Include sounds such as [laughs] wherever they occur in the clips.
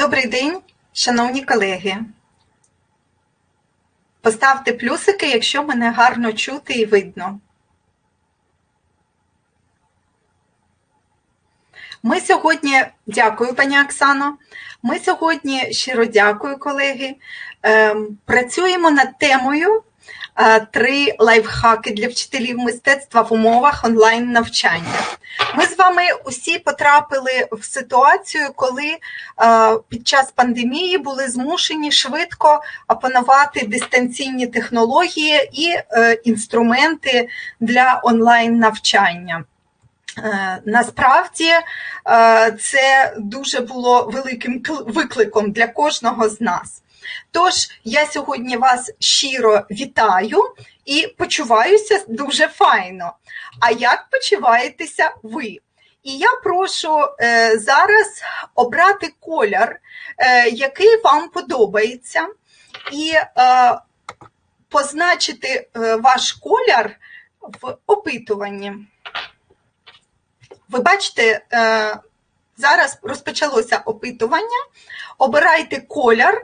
Добрий день, шановні колеги. Поставте плюсики, якщо мене гарно чути і видно. Ми сьогодні, дякую, пані Оксано. Ми сьогодні щиро дякую, колеги. Ем, працюємо над темою три лайфхаки для вчителів мистецтва в умовах онлайн навчання. Ми з вами усі потрапили в ситуацію, коли е, під час пандемії були змушені швидко опанувати дистанційні технології і е, інструменти для онлайн навчання. Насправді це дуже було великим викликом для кожного з нас. Тож я сьогодні вас щиро вітаю і почуваюся дуже файно. А як почуваєтеся ви? І я прошу е, зараз обрати колір, е, який вам подобається, і е, позначити е, ваш колір в опитуванні. Ви бачите, е, зараз розпочалося опитування. Обирайте колір,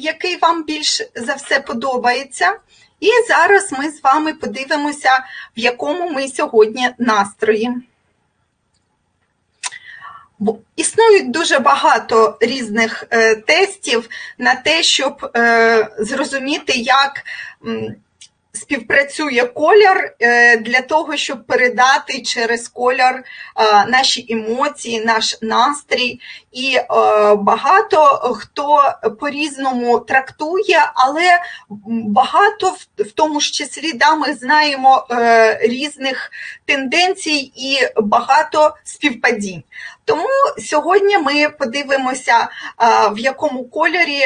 який вам більш за все подобається. І зараз ми з вами подивимося, в якому ми сьогодні настрої. Існують дуже багато різних е, тестів на те, щоб е, зрозуміти, як співпрацює колір е, для того, щоб передати через колір е, наші емоції, наш настрій. І е, багато хто по-різному трактує, але багато в тому ж числі да, ми знаємо різних тенденцій і багато співпадінь. Тому сьогодні ми подивимося, в якому кольорі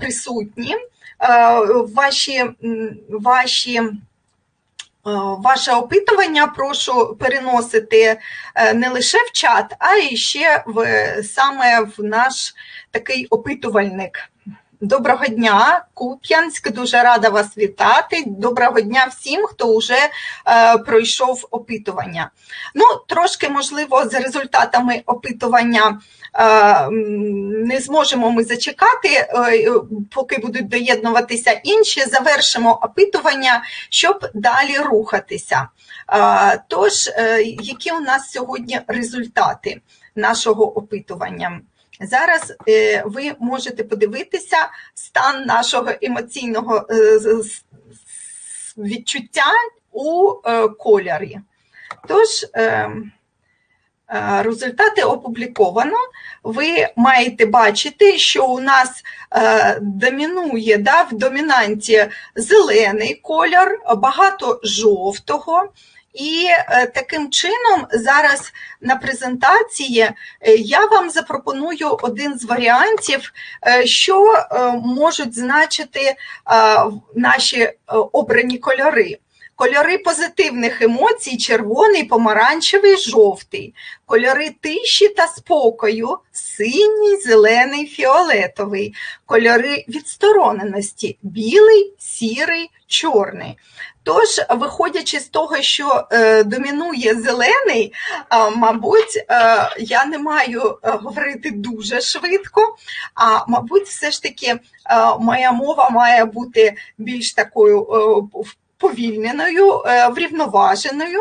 присутні. Е, ваші, ваші е, Ваше опитування прошу переносити е, не лише в чат, а і ще в саме в наш такий опитувальник. Доброго дня, Куп'янськ, дуже рада вас вітати. Доброго дня всім, хто вже е, пройшов опитування. Ну, трошки, можливо, з результатами опитування не зможемо ми зачекати, е, поки будуть доєднуватися інші. Завершимо опитування, щоб далі рухатися. Е, тож, е, які у нас сьогодні результати нашого опитування? Зараз е, ви можете подивитися стан нашого емоційного е, відчуття у е, кольорі. Тож, результати опубліковано. Ви маєте бачити, що у нас домінує да, в домінанті зелений колір, багато жовтого. І е, таким чином зараз на презентації е, я вам запропоную один з варіантів, е, що можуть значити наші обрані кольори. Кольори позитивних емоцій червоний, помаранчевий, жовтий, кольори тиші та спокою, синій, зелений, фіолетовий, кольори відстороненості білий, сірий, чорний. Тож, виходячи з того, що е, домінує зелений, е, мабуть, е, я не маю е, говорити дуже швидко, а мабуть, все ж таки е, моя мова має бути більш такою е, повільненою, е, врівноваженою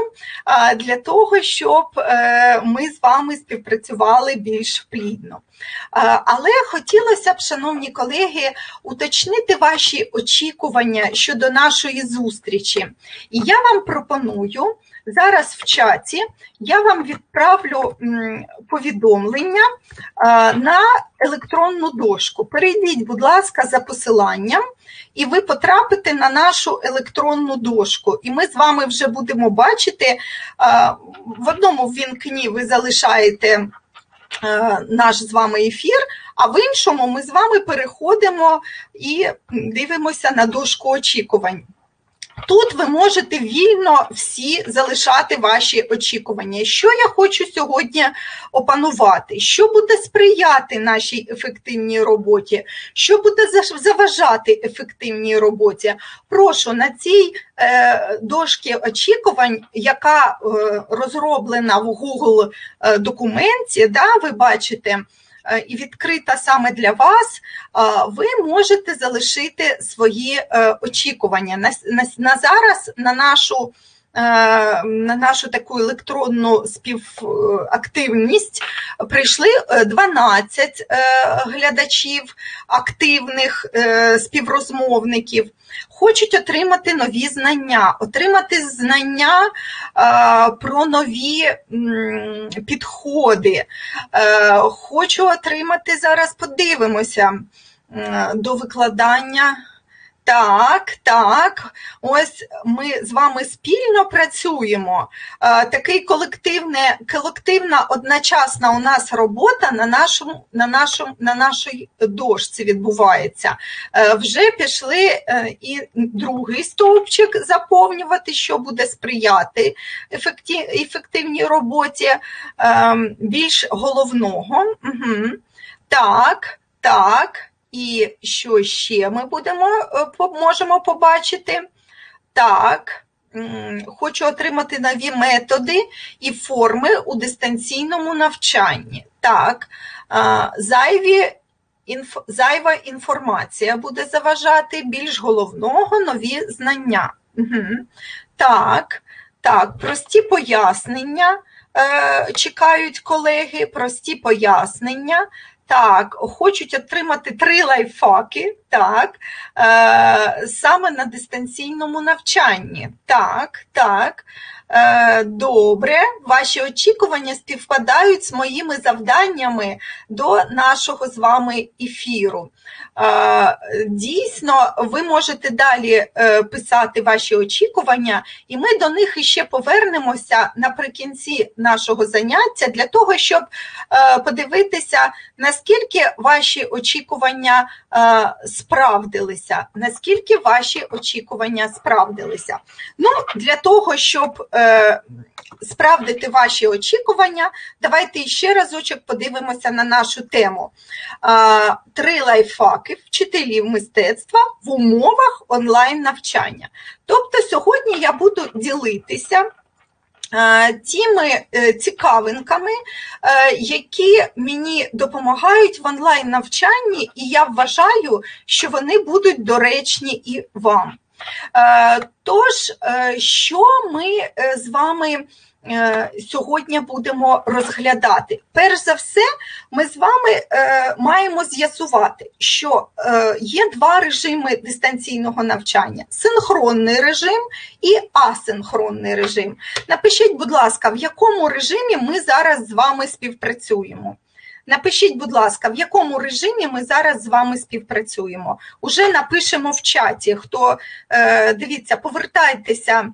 для того, щоб е, ми з вами співпрацювали більш плідно. Але хотілося б, шановні колеги, уточнити ваші очікування щодо нашої зустрічі. І я вам пропоную. Зараз в чаті я вам відправлю повідомлення на електронну дошку. Перейдіть, будь ласка, за посиланням, і ви потрапите на нашу електронну дошку. І ми з вами вже будемо бачити, в одному вінкні ви залишаєте наш з вами ефір, а в іншому ми з вами переходимо і дивимося на дошку очікувань. Тут ви можете вільно всі залишати ваші очікування. Що я хочу сьогодні опанувати? Що буде сприяти нашій ефективній роботі? Що буде заважати ефективній роботі? Прошу на цій е, дошці очікувань, яка е, розроблена в Google е, документі, да, ви бачите. Е, і відкрита саме для вас, ви можете залишити свої очікування. На зараз на нашу на нашу таку електронну співактивність прийшли 12 глядачів, активних співрозмовників хочуть отримати нові знання, отримати знання е, про нові підходи. Е, Хочу отримати зараз, подивимося до викладання. Так, так, ось ми з вами спільно працюємо. Е, такий колективне, колективна одночасна у нас робота на нашому, на нашому, на нашій дошці відбувається. Е, вже пішли е, і другий стовпчик заповнювати, що буде сприяти ефективній роботі більш головного. Угу. Так, так. І що ще ми будемо, е, можемо побачити? Так, хочу отримати нові методи і форми у дистанційному навчанні. Так, зайві, інф, зайва інформація буде заважати більш головного нові знання. Угу. Так, так, прості пояснення. Е, чекають колеги, прості пояснення, так, хочуть отримати три лайфхаки, так, е, саме на дистанційному навчанні. Так, так. Е, добре, ваші очікування співпадають з моїми завданнями до нашого з вами ефіру. Е, дійсно, ви можете далі е, писати ваші очікування, і ми до них іще повернемося наприкінці нашого заняття для того, щоб подивитися, наскільки ваші очікування справдилися, наскільки ваші очікування справдилися. Ну, Для того, щоб Е, справдити ваші очікування, давайте ще разочок подивимося на нашу тему. Е, три лайфхаки вчителів мистецтва в умовах онлайн-навчання. Тобто, сьогодні я буду ділитися. Е, тими цікавинками, які мені допомагають в онлайн-навчанні, і я вважаю, що вони будуть доречні і вам. Е, тож, е, що ми е, з вами сьогодні будемо розглядати? Перш за все, ми з вами маємо з'ясувати, що є два режими дистанційного навчання: синхронний режим і асинхронний режим. Напишіть, будь ласка, в якому режимі ми зараз з вами співпрацюємо. Напишіть, будь ласка, в якому режимі ми зараз з вами співпрацюємо. Уже напишемо в чаті. Хто е, дивіться, повертайтеся е,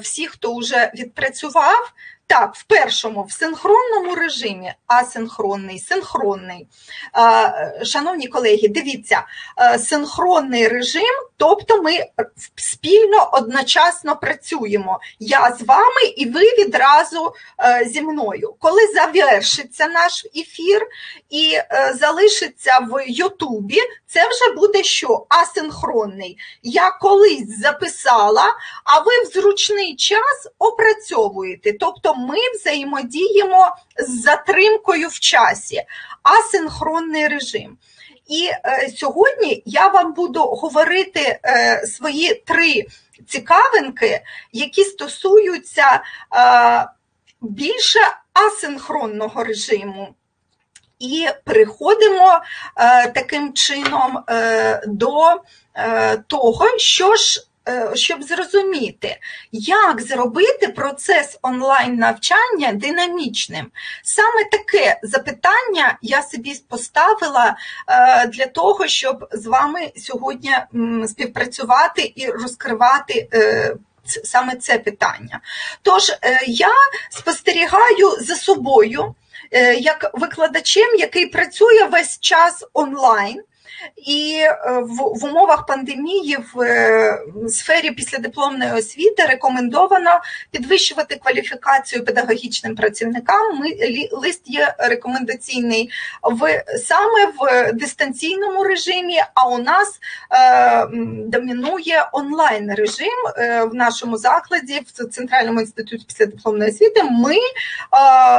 всі, хто вже відпрацював. Так, в першому, в синхронному режимі, асинхронний, синхронний. Шановні колеги, дивіться, синхронний режим, тобто ми спільно одночасно працюємо. Я з вами і ви відразу зі мною. Коли завершиться наш ефір і е, залишиться в Ютубі, це вже буде що? Асинхронний. Я колись записала, а ви в зручний час опрацьовуєте. Тобто ми взаємодіємо з затримкою в часі, асинхронний режим. І е, сьогодні я вам буду говорити е, свої три цікавинки, які стосуються е, більше асинхронного режиму. І переходимо е, таким чином е, до е, того, що ж щоб зрозуміти, як зробити процес онлайн-навчання динамічним. Саме таке запитання я собі поставила е, для того, щоб з вами сьогодні співпрацювати і розкривати. Е, саме це питання. Тож я спостерігаю за собою як викладачем, який працює весь час онлайн. І в, в умовах пандемії в сфері післядипломної освіти рекомендовано підвищувати кваліфікацію педагогічним працівникам. Ми лист є рекомендаційний в саме в дистанційному режимі. А у нас е, домінує онлайн режим е, в нашому закладі в Центральному інституті післядипломної освіти. Ми е,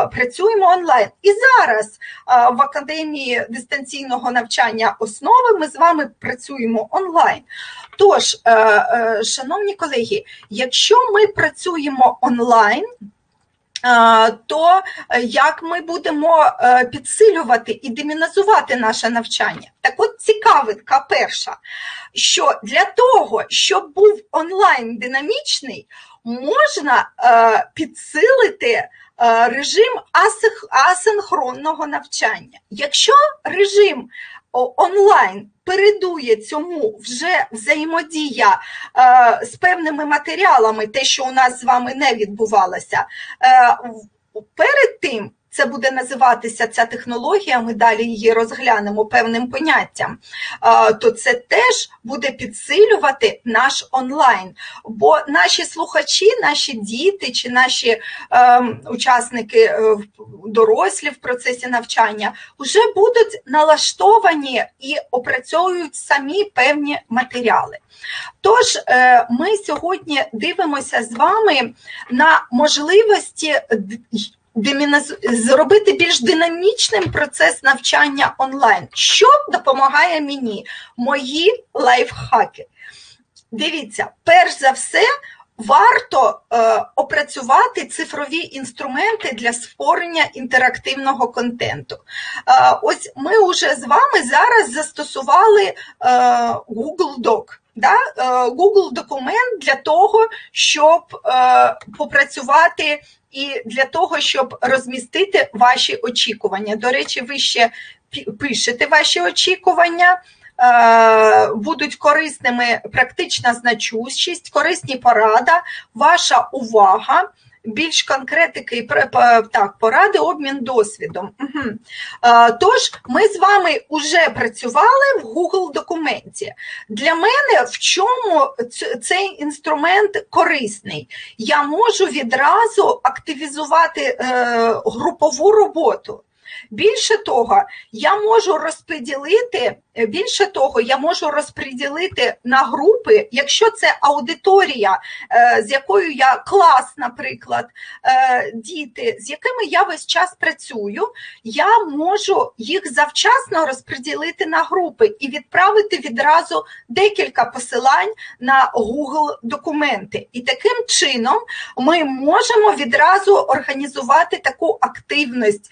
працюємо онлайн. І зараз е, в академії дистанційного навчання основи ми з вами працюємо онлайн. Тож, е, е, шановні колеги, якщо ми працюємо онлайн, то як ми будемо підсилювати і демінізувати наше навчання? Так от цікавинка перша, що для того, щоб був онлайн динамічний, можна підсилити режим асинхронного навчання. Якщо режим онлайн передує цьому вже взаємодія е, з певними матеріалами, те, що у нас з вами не відбувалося, е, перед тим це буде називатися ця технологія, ми далі її розглянемо певним поняттям, то це теж буде підсилювати наш онлайн. Бо наші слухачі, наші діти чи наші ем, е, учасники дорослі в процесі навчання вже будуть налаштовані і опрацьовують самі певні матеріали. Тож, е, ми сьогодні дивимося з вами на можливості зробити більш динамічним процес навчання онлайн. Що допомагає мені? Мої лайфхаки. Дивіться, перш за все, варто е, опрацювати цифрові інструменти для створення інтерактивного контенту. Е, ось ми вже з вами зараз застосували е, Google Doc. Да? Е, Google документ для того, щоб е, попрацювати і для того, щоб розмістити ваші очікування. До речі, ви ще пишете ваші очікування. Е, будуть корисними практична значущість, корисні порада, ваша увага більш конкретики так, поради, обмін досвідом. Угу. Тож, ми з вами вже працювали в Google документі. Для мене в чому цей інструмент корисний? Я можу відразу активізувати е, групову роботу. Більше того, я можу розподілити, більше того, я можу розподілити на групи, якщо це аудиторія, е, з якою я клас, наприклад, е, діти, з якими я весь час працюю, я можу їх завчасно розподілити на групи і відправити відразу декілька посилань на Google документи. І таким чином ми можемо відразу організувати таку активність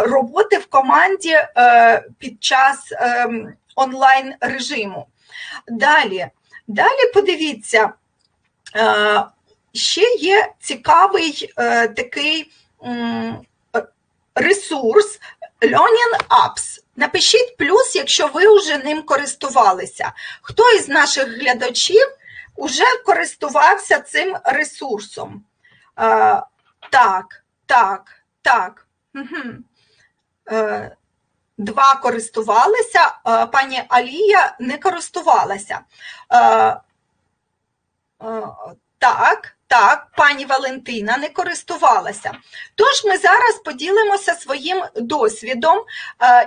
роботи е, в команді е, під час ем, онлайн режиму. Далі, далі подивіться, е, ще є цікавий е, такий ресурс Learning Apps. Напишіть плюс, якщо ви вже ним користувалися. Хто із наших глядачів вже користувався цим ресурсом? Так, так, так. Угу. Е, два користувалися, е, пані Алія не користувалася. Е, так, так, пані Валентина не користувалася. Тож ми зараз поділимося своїм досвідом,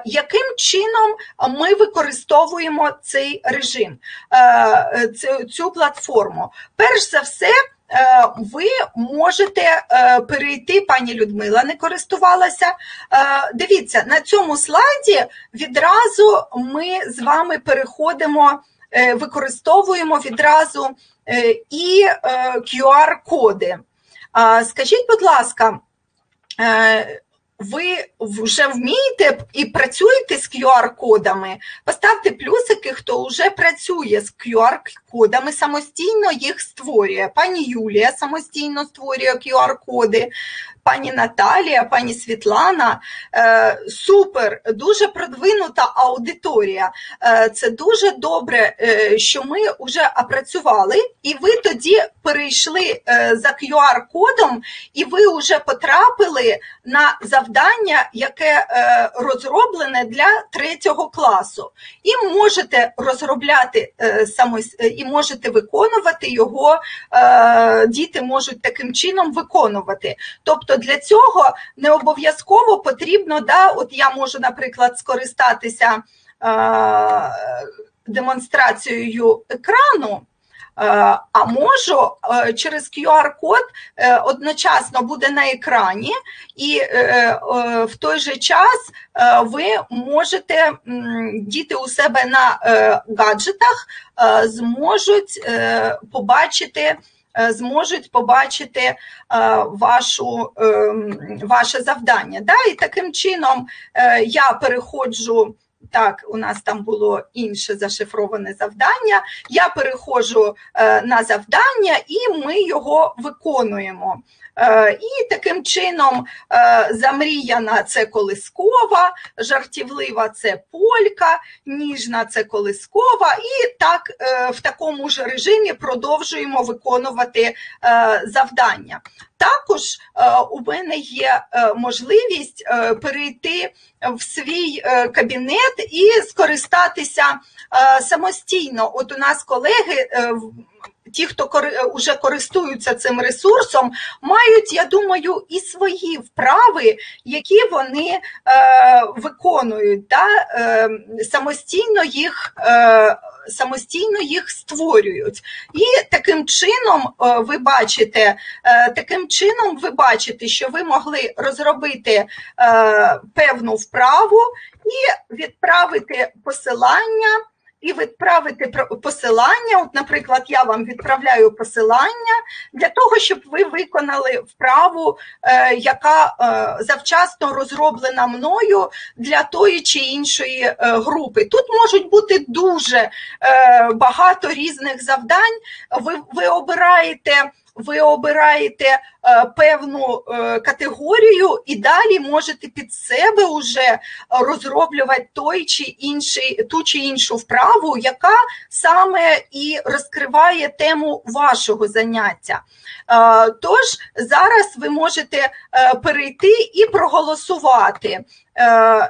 яким чином ми використовуємо цей режим, цю платформу. Перш за все, Е, ви можете е, перейти, пані Людмила не користувалася. Е, дивіться, на цьому слайді відразу ми з вами переходимо, використовуємо відразу і QR-коди. Скажіть, будь ласка, ви вже вмієте і працюєте з QR-кодами? Поставте плюсики, хто вже працює з QR-кодами, самостійно їх створює. Пані Юлія самостійно створює QR-коди пані Наталія, пані Світлана. Е, супер, дуже продвинута аудиторія. Е, це дуже добре, е, що ми вже опрацювали, і ви тоді перейшли за QR-кодом, і ви вже потрапили на завдання, яке розроблене для третього класу. І можете розробляти і можете виконувати його, діти можуть таким чином виконувати. Тобто для цього не обов'язково потрібно, да, от я можу, наприклад, скористатися е, демонстрацією екрану. Е, а можу е, через QR-код одночасно буде на екрані, і в той же час ви можете діти у себе на гаджетах зможуть побачити. Е, зможуть побачити е, вашу, ем, ваше завдання. Да? І таким чином е, я переходжу. Так, у нас там було інше зашифроване завдання. Я переходжу на завдання, і ми його виконуємо. Е, і таким чином е, замріяна це колискова, жартівлива це полька, ніжна це колискова, і так е, в такому ж режимі продовжуємо виконувати завдання. Також у мене є можливість перейти в свій кабінет і скористатися самостійно. От у нас колеги ті, хто вже користуються цим ресурсом, мають, я думаю, і свої вправи, які вони е, виконують, да? е, самостійно їх. Е, Самостійно їх створюють, і таким чином е, ви бачите, е, таким чином ви бачите, що ви могли розробити е, певну вправу і відправити посилання і відправити посилання. От, наприклад, я вам відправляю посилання для того, щоб ви виконали вправу, е, яка е, завчасно розроблена мною для тої чи іншої е, групи. Тут можуть бути дуже багато різних завдань. Ви, ви обираєте ви обираєте е, певну е, категорію і далі можете під себе вже розроблювати той чи інший, ту чи іншу вправу, яка саме і розкриває тему вашого заняття. Е, тож зараз ви можете перейти і проголосувати.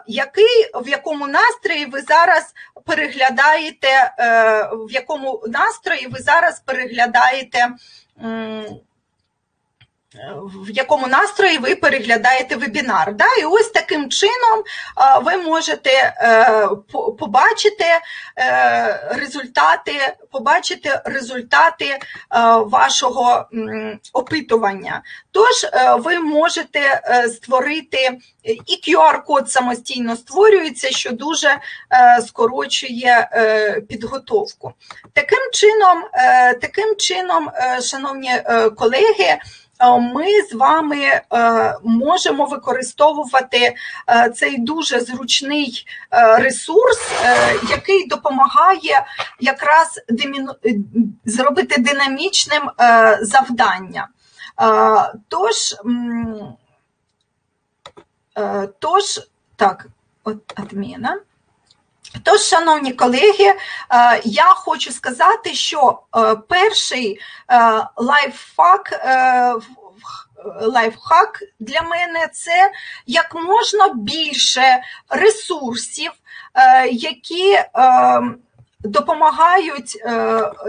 Який в якому настрої ви зараз переглядаєте, в якому настрої ви зараз переглядаєте 嗯 в якому настрої ви переглядаєте вебінар. Да? І ось таким чином ви можете е, побачити е, результати, побачити результати е, вашого опитування. Тож ви можете створити і QR-код самостійно створюється, що дуже скорочує підготовку. Таким чином, таким чином, шановні колеги, Е, ми з вами е, можемо використовувати е, цей дуже зручний ресурс, який допомагає якраз зробити динамічним завдання. Тож, тож, так, от адміна. Тож, шановні колеги, е, я хочу сказати, що е, перший е, лайфхак лайфхак для мене це як можна більше ресурсів, які допомагають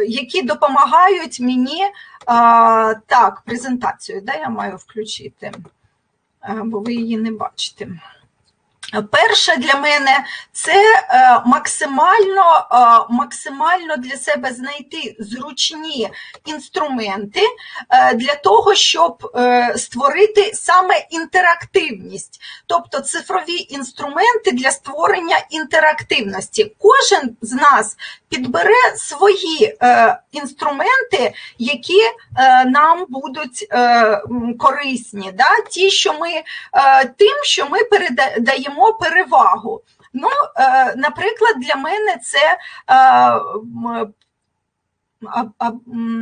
які допомагають мені так, презентацію, да, я маю включити, бо ви її не бачите. Перше для мене це е, максимально е, максимально для себе знайти зручні інструменти е, для того, щоб створити саме інтерактивність, тобто цифрові інструменти для створення інтерактивності. Кожен з нас підбере свої інструменти, які нам будуть корисні. Да? Ті, що ми, Тим, що ми передаємо надаємо перевагу. Ну, е, Наприклад, для мене це е,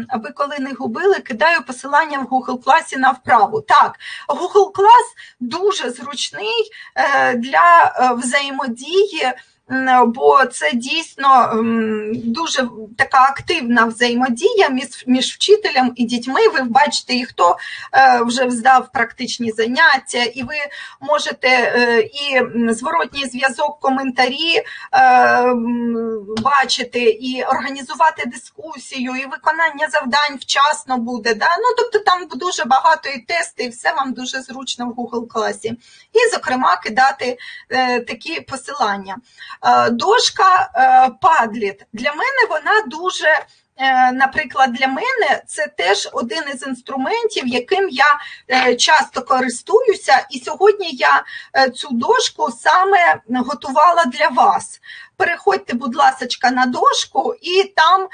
аби коли не губили, кидаю посилання в Google класі на вправу. Так, Google клас дуже зручний е, для взаємодії бо це дійсно дуже така активна взаємодія між вчителем і дітьми. Ви бачите, і хто е, вже здав практичні заняття, і ви можете е, і зворотній зв'язок, коментарі е, бачити, і організувати дискусію, і виконання завдань вчасно буде. Да? Ну, Тобто там дуже багато і тести, і все вам дуже зручно в Google класі. І, зокрема, кидати такі посилання. Е, дошка е, Padlet. Для мене вона дуже. Е, наприклад, для мене це теж один із інструментів, яким я часто користуюся, і сьогодні я цю дошку саме готувала для вас. Переходьте, будь ласка, на дошку і там е,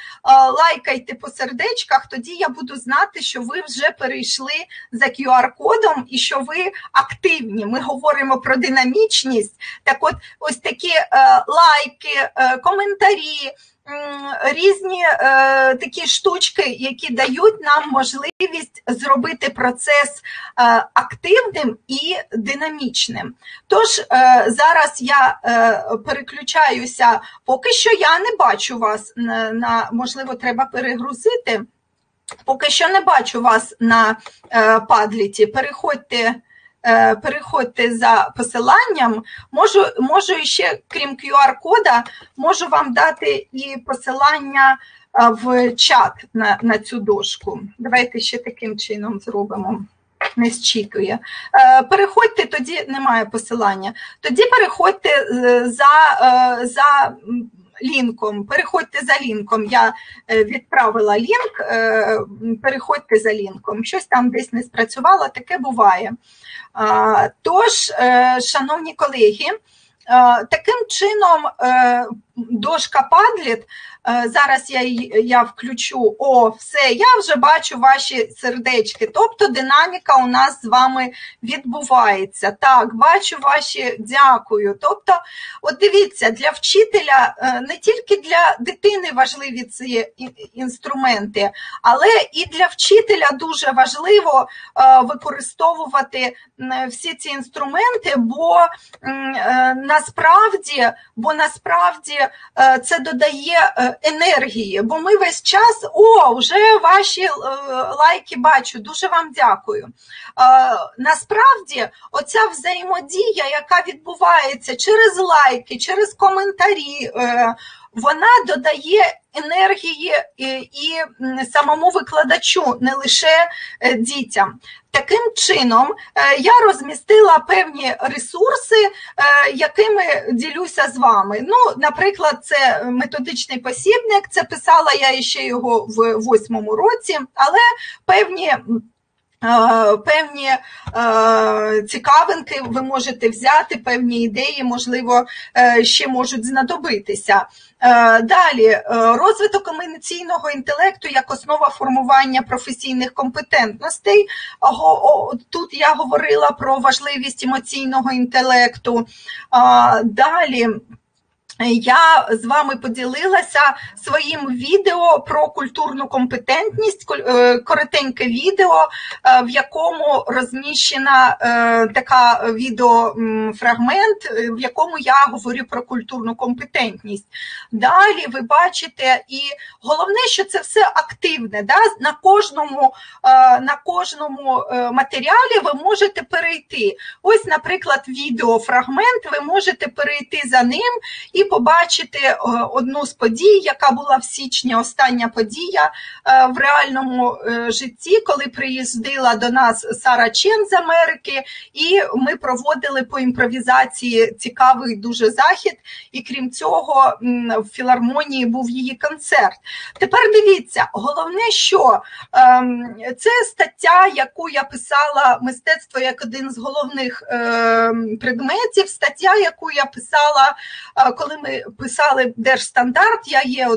лайкайте по сердечках, тоді я буду знати, що ви вже перейшли за QR-кодом і що ви активні. Ми говоримо про динамічність. Так от, ось такі е, лайки, е, коментарі різні е, такі штучки, які дають нам можливість зробити процес е, активним і динамічним. Тож е, зараз я переключаюся, поки що я не бачу вас на, можливо, треба перегрузити. Поки що не бачу вас на падліті. Переходьте. Е, переходьте за посиланням, можу можу ще, крім QR-кода, можу вам дати і посилання е, в чат на на цю дошку. Давайте ще таким чином зробимо. Не зчікує. Е, переходьте, тоді немає посилання. Тоді переходьте за за лінком, переходьте за лінком. Я відправила лінк, переходьте за лінком. Щось там десь не спрацювало, таке буває. Тож, е, шановні колеги, е, таким чином е, дошка Padlet Е, зараз я я включу о, все, я вже бачу ваші сердечки. Тобто динаміка у нас з вами відбувається. Так, бачу ваші дякую. Тобто, от дивіться, для вчителя е, не тільки для дитини важливі ці інструменти, але і для вчителя дуже важливо е, використовувати всі ці інструменти, бо насправді, бо насправді це додає енергії, бо ми весь час, о, вже ваші е, лайки бачу, дуже вам дякую. Е, насправді, оця взаємодія, яка відбувається через лайки, через коментарі, е, вона додає енергії і самому викладачу, не лише дітям. Таким чином, я розмістила певні ресурси, якими ділюся з вами. Ну, Наприклад, це методичний посібник, це писала я ще його в восьмому році, але певні. Певні е, цікавинки ви можете взяти, певні ідеї, можливо, е, ще можуть знадобитися. Е, далі розвиток емоційного інтелекту як основа формування професійних компетентностей. Тут я говорила про важливість емоційного інтелекту. Далі. Я з вами поділилася своїм відео про культурну компетентність, е, коротеньке відео, е, в якому розміщена е, така відеофрагмент, в якому я говорю про культурну компетентність. Далі ви бачите, і головне, що це все активне. Да? На кожному на кожному матеріалі ви можете перейти. Ось, наприклад, відеофрагмент, ви можете перейти за ним і побачити е, одну з подій, яка була в січні, остання подія е, в реальному е, житті, коли приїздила до нас Сара Чен з Америки, і ми проводили по імпровізації цікавий дуже захід. І крім цього, в філармонії був її концерт. Тепер дивіться, головне, що ем, це стаття, яку я писала мистецтво як один з головних ем, предметів, стаття, яку я писала, коли ми писали держстандарт, я є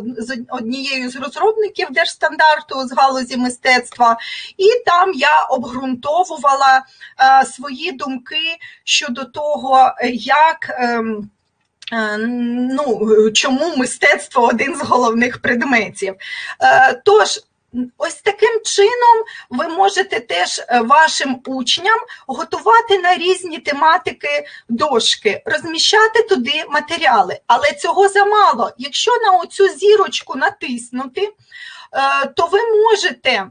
однією з розробників держстандарту з галузі мистецтва, і там я обґрунтовувала свої думки щодо того, як. Ем, Е, ну, чому мистецтво один з головних предметів. Е, тож, ось таким чином ви можете теж е, вашим учням готувати на різні тематики дошки, розміщати туди матеріали. Але цього замало. Якщо на оцю зірочку натиснути, то ви можете.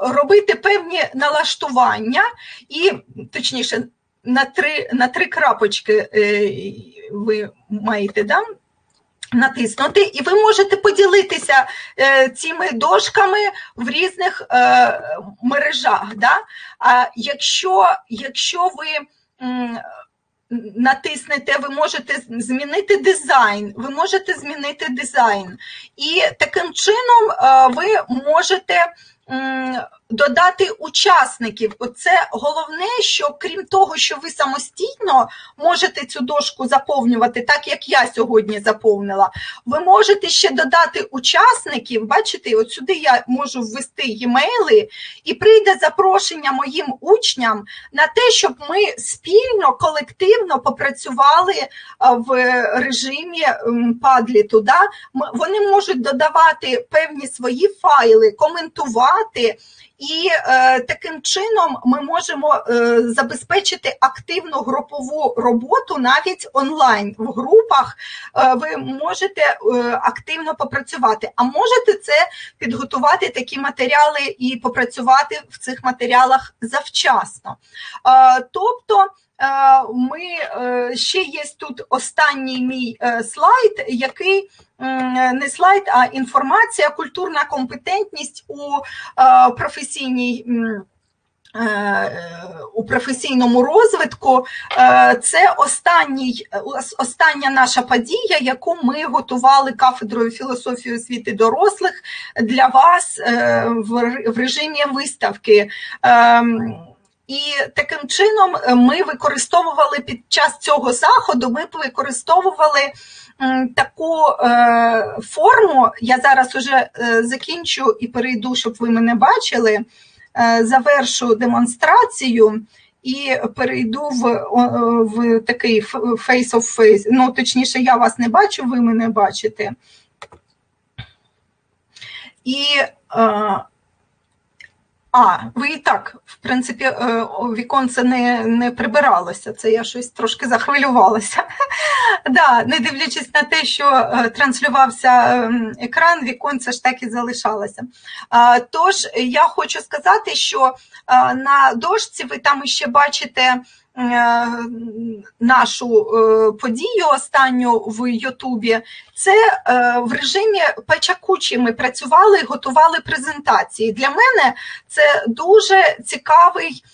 Робити певні налаштування і, точніше, на три на три крапочки е, ви маєте да, натиснути, і ви можете поділитися е, цими дошками в різних е, мережах. Да? А якщо, якщо ви Натиснете, ви можете змінити дизайн, ви можете змінити дизайн. І таким чином ви можете додати учасників. Оце головне, що крім того, що ви самостійно можете цю дошку заповнювати, так як я сьогодні заповнила, ви можете ще додати учасників. Бачите, от сюди я можу ввести e-мейли, і прийде запрошення моїм учням на те, щоб ми спільно, колективно попрацювали в режимі падліту. Да? Вони можуть додавати певні свої файли, коментувати. І е, таким чином ми можемо е, забезпечити активну групову роботу навіть онлайн в групах. Е, ви можете е, активно попрацювати, а можете це підготувати такі матеріали і попрацювати в цих матеріалах завчасно. Е, тобто. Е, ми е, ще є тут останній мій е, слайд, який не слайд, а інформація, культурна компетентність у професійній. У професійному розвитку це останній, остання наша подія, яку ми готували кафедрою філософії освіти дорослих для вас в режимі виставки. І таким чином е, ми використовували під час цього заходу, ми використовували таку е, форму. Я зараз уже е, закінчу і перейду, щоб ви мене бачили. Завершу демонстрацію і перейду в в такий face of face. Ну, точніше, я вас не бачу, ви мене бачите. І а, ви і так, в принципі, е, віконце не не прибиралося. Це я щось трошки захвилювалася. [laughs] да, Не дивлячись на те, що е, транслювався ем, екран, віконце ж так і залишалося. Тож я хочу сказати, що е, на дошці ви там ще бачите. Е, нашу е, подію останню в Ютубі, це е, в режимі печакучі ми працювали готували презентації. Для мене це дуже цікавий,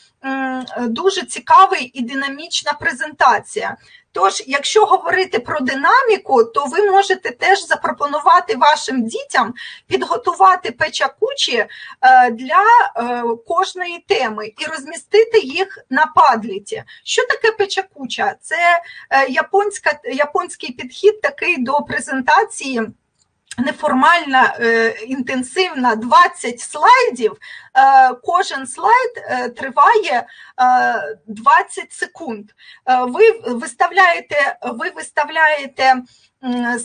дуже цікавий і динамічна презентація. Тож, якщо говорити про динаміку, то ви можете теж запропонувати вашим дітям підготувати печакучі е, для е, кожної теми і розмістити їх на падліті. Що таке печакуча? Це е, японська, японський підхід такий до презентації неформальна, е, інтенсивна 20 слайдів. Е, кожен слайд е, триває 20 секунд. Ви виставляєте, ви виставляєте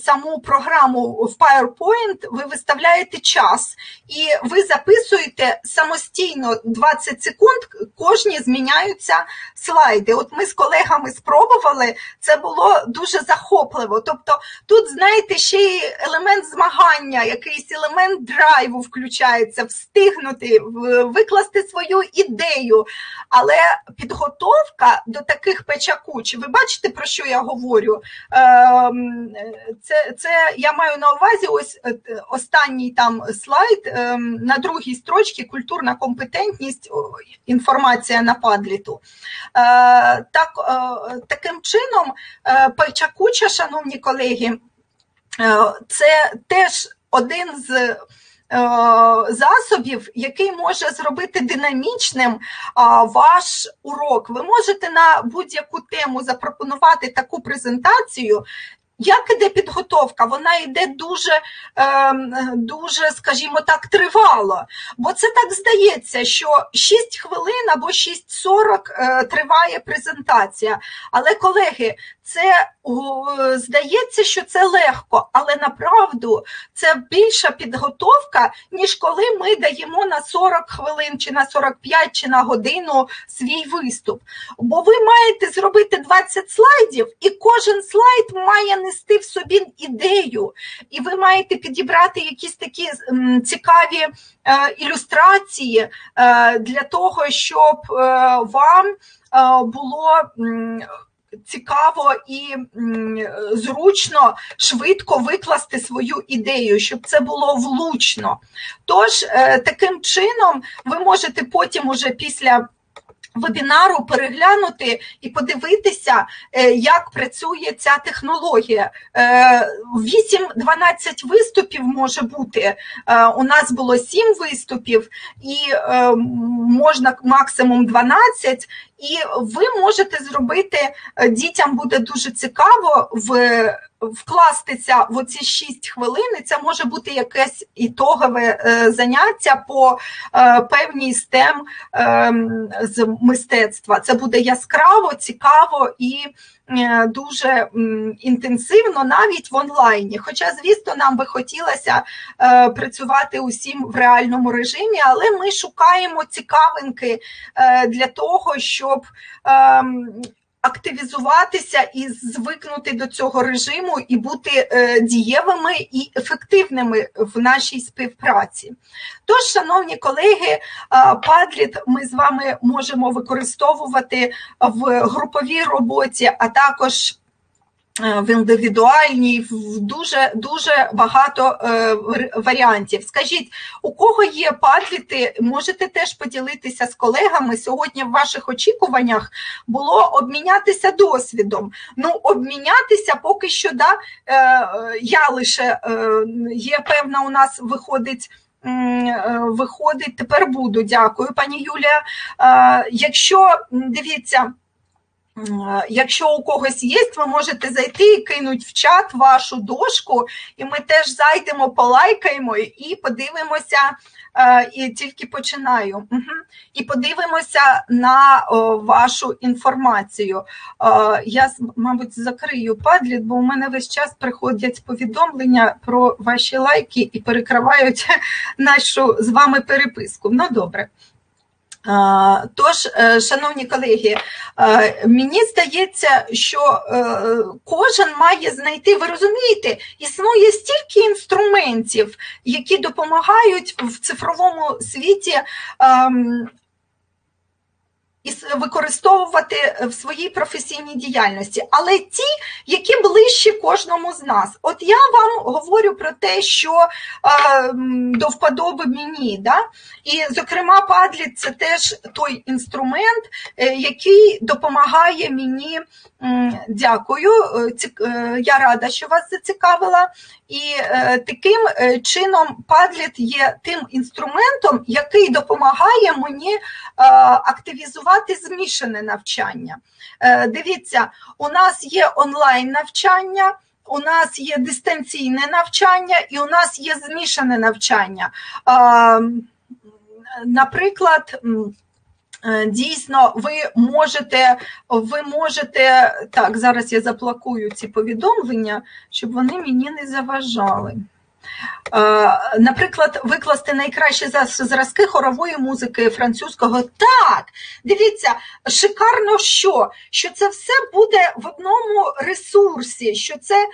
саму програму в PowerPoint, ви виставляєте час і ви записуєте самостійно 20 секунд, кожні зміняються слайди. От ми з колегами спробували, це було дуже захопливо. Тобто тут, знаєте, ще й елемент змагання, якийсь елемент драйву включається, встигнути, викласти свою ідею. Але підготовка до таких печакуч, ви бачите, про що я говорю? Це це я маю на увазі ось е, останній там слайд ем, на другій строчці культурна компетентність, інформація на падліту. Е, так, е, Таким чином, Пайчакуча, шановні колеги, це теж один з засобів, який може зробити динамічним ваш урок. Ви можете на будь-яку тему запропонувати таку презентацію, як іде підготовка? Вона йде дуже, ем, дуже, скажімо так, тривало. Бо це так здається, що 6 хвилин або 6.40 е, триває презентація. Але, колеги, це здається, що це легко, але направду це більша підготовка, ніж коли ми даємо на 40 хвилин, чи на 45, чи на годину свій виступ. Бо ви маєте зробити 20 слайдів, і кожен слайд має нести в собі ідею, і ви маєте підібрати якісь такі цікаві е, ілюстрації е, для того, щоб е, вам було цікаво і зручно швидко викласти свою ідею, щоб це було влучно. Тож, таким чином, ви можете потім уже після вебінару переглянути і подивитися, е, як працює ця технологія. 8-12 е, виступів може бути. Е, у нас було 7 виступів, і можна максимум 12. І ви можете зробити дітям буде дуже цікаво в вкластися в оці 6 хвилин, це може бути якесь ітогове е, заняття по е, певній стем ем, з мистецтва. Це буде яскраво, цікаво і е, дуже інтенсивно, навіть в онлайні. Хоча, звісно, нам би хотілося працювати усім в реальному режимі, але ми шукаємо цікавинки для того, щоб ем, активізуватися і звикнути до цього режиму і бути е, дієвими і ефективними в нашій співпраці. Тож, шановні колеги, падліт ми з вами можемо використовувати в груповій роботі, а також Е, в індивідуальній, в дуже дуже багато е, варіантів. Скажіть, у кого є падліти, можете теж поділитися з колегами. Сьогодні в ваших очікуваннях було обмінятися досвідом. Ну, обмінятися поки що, да, е, я лише є певна, у нас виходить. Виходить, тепер буду. Дякую, пані Юлія. Якщо дивіться. Якщо у когось є, ви можете зайти і кинуть в чат вашу дошку, і ми теж зайдемо, полайкаємо і подивимося, е, і тільки починаю. І подивимося на вашу інформацію. Я, мабуть, закрию падліт, бо у мене весь час приходять повідомлення про ваші лайки і перекривають [laughs] нашу з вами переписку. Ну, добре. Тож, е, шановні колеги, е, мені здається, що е, кожен має знайти, ви розумієте, існує стільки інструментів, які допомагають в цифровому світі ем, і використовувати в своїй професійній діяльності, але ті, які ближчі кожному з нас. От я вам говорю про те, що е, до вподоби мені. Да? І, зокрема, Padlet – це теж той інструмент, е, який допомагає мені. Дякую, е, е, я рада, що вас зацікавила. І таким чином Padlet є тим інструментом, який допомагає мені активізувати змішане навчання. Дивіться, у нас є онлайн навчання. У нас є дистанційне навчання і у нас є змішане навчання. Наприклад, е, дійсно, ви можете, ви можете, так, зараз я заплакую ці повідомлення, щоб вони мені не заважали. Е, наприклад, викласти найкращі зразки хорової музики французького. Так, дивіться, шикарно що? Що це все буде в одному ресурсі, що це е,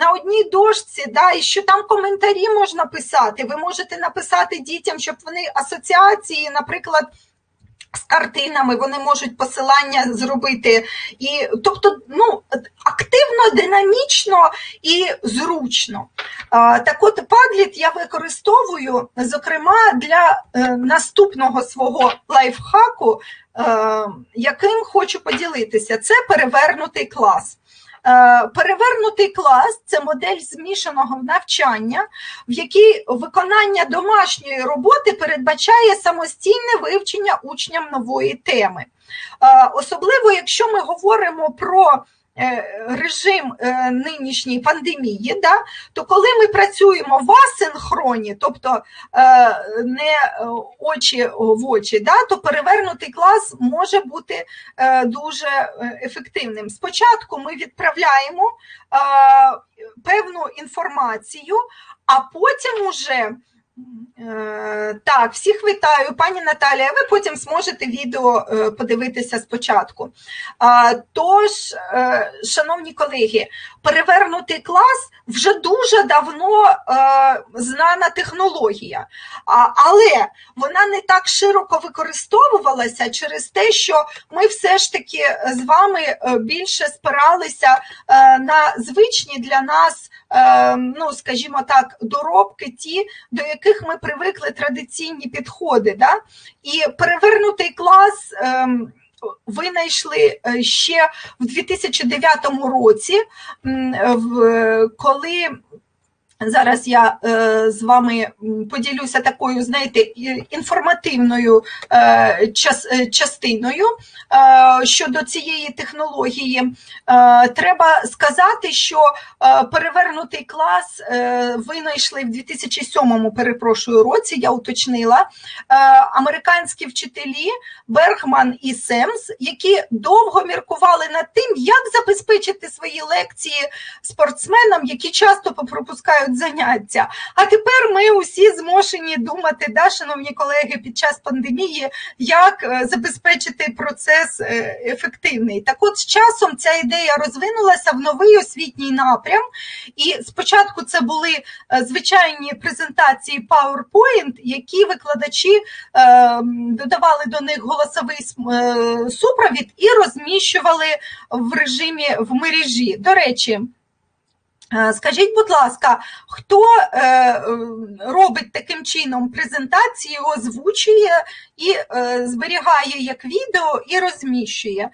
на одній дошці, да, і що там коментарі можна писати. Ви можете написати дітям, щоб вони асоціації, наприклад з картинами, вони можуть посилання зробити. І, Тобто ну, активно, динамічно і зручно. Так от Padlet я використовую, зокрема, для е, наступного свого лайфхаку, е, яким хочу поділитися, це перевернутий клас. Е, перевернутий клас це модель змішаного навчання, в якій виконання домашньої роботи передбачає самостійне вивчення учням нової теми. Е, особливо, якщо ми говоримо про режим е, нинішньої пандемії, да, то коли ми працюємо в асинхроні, тобто е, не е, очі в очі, да, то перевернутий клас може бути е, дуже е, ефективним. Спочатку ми відправляємо е, певну інформацію, а потім уже. Е, Так, всіх вітаю, пані Наталія. Ви потім зможете відео е, подивитися спочатку. Тож, е, шановні колеги, перевернутий клас вже дуже давно знана технологія, але вона не так широко використовувалася через те, що ми все ж таки з вами більше спиралися на звичні для нас, ну скажімо так, доробки, ті, до яких ми привикли традиційні підходи. Да? І перевернутий клас. Ем, Винайшли е, ще в 2009 році, коли Зараз я е, з вами поділюся такою, знаєте, інформативною е, е, частиною щодо цієї технології. Треба сказати, що перевернутий клас винайшли в 2007 перепрошую році. Я уточнила американські вчителі Бергман і Семс, які довго міркували над тим, як забезпечити свої лекції спортсменам, які часто пропускають заняття. А тепер ми усі змушені думати, да, шановні колеги, під час пандемії, як е, забезпечити процес е, ефективний. Так от з часом ця ідея розвинулася в новий освітній напрям. І спочатку це були е, звичайні презентації PowerPoint, які викладачі додавали до них голосовий супровід і розміщували в режимі в мережі. До речі. Е, скажіть, будь ласка, хто е, робить таким чином презентації, озвучує і е, зберігає як відео і розміщує?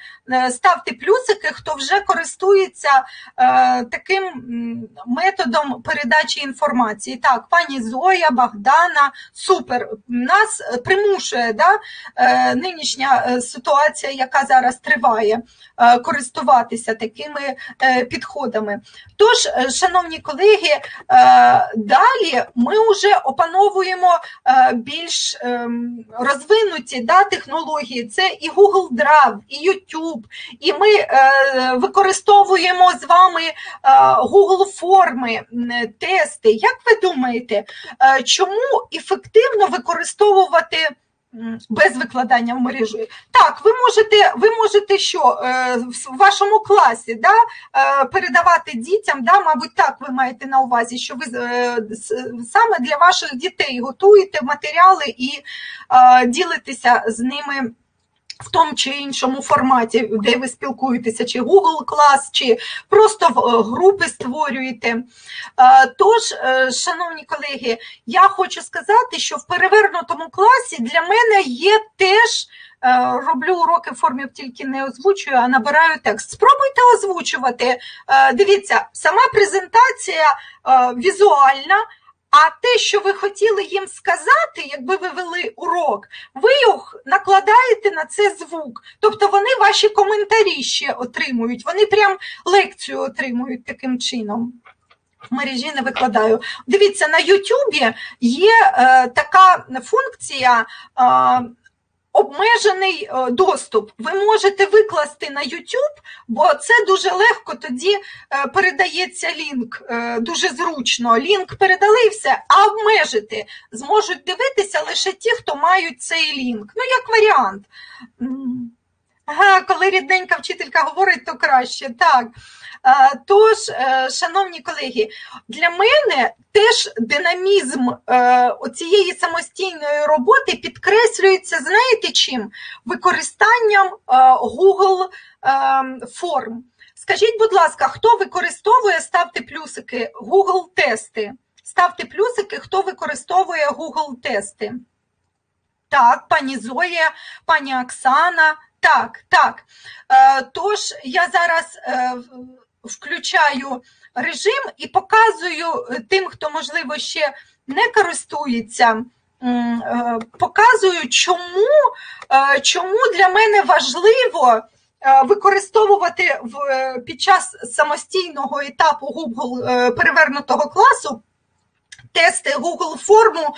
Ставте плюсики, хто вже користується таким методом передачі інформації. Так, пані Зоя, Богдана, супер. Нас примушує да, нинішня ситуація, яка зараз триває, користуватися такими підходами. Тож, шановні колеги, е, далі ми вже опановуємо е, більш ем, розвинуті да, технології. Це і Google Drive, і YouTube, і ми е, використовуємо з вами Google форми, тести. Як ви думаєте, чому ефективно використовувати? Без викладання в мережу. Так, ви можете ви можете що е, в вашому класі да, е, передавати дітям, да, мабуть, так ви маєте на увазі, що ви е, саме для ваших дітей готуєте матеріали і ділитеся з ними в тому чи іншому форматі, де ви спілкуєтеся, чи Google клас, чи просто е, групи створюєте. Е, тож, е, шановні колеги, я хочу сказати, що в перевернутому класі для мене є теж. Роблю уроки в формі тільки не озвучую, а набираю текст. Спробуйте озвучувати. Дивіться, сама презентація візуальна. А те, що ви хотіли їм сказати, якби ви вели урок, ви їх накладаєте на це звук. Тобто вони ваші коментарі ще отримують, вони прям лекцію отримують таким чином. В мережі не викладаю. Дивіться, на Ютубі є е, така функція. Е, обмежений е, доступ. Ви можете викласти на YouTube, бо це дуже легко тоді е, передається лінк, е, дуже зручно. Лінк передали все, а обмежити зможуть дивитися лише ті, хто мають цей лінк. Ну, як варіант. Коли рідненька вчителька говорить, то краще. Так. Тож, е, шановні колеги, для мене теж динамізм е, цієї самостійної роботи підкреслюється, знаєте чим? Використанням е, Google форм. Скажіть, будь ласка, хто використовує, ставте плюсики, Google тести. Ставте плюсики, хто використовує Google тести. Так, пані Зоя, пані Оксана. Так, так. Тож я зараз включаю режим і показую е, тим, хто, можливо, ще не користується. Е, показую, чому, е, чому для мене важливо е, використовувати в, е, під час самостійного етапу Google е, перевернутого класу тести Google форму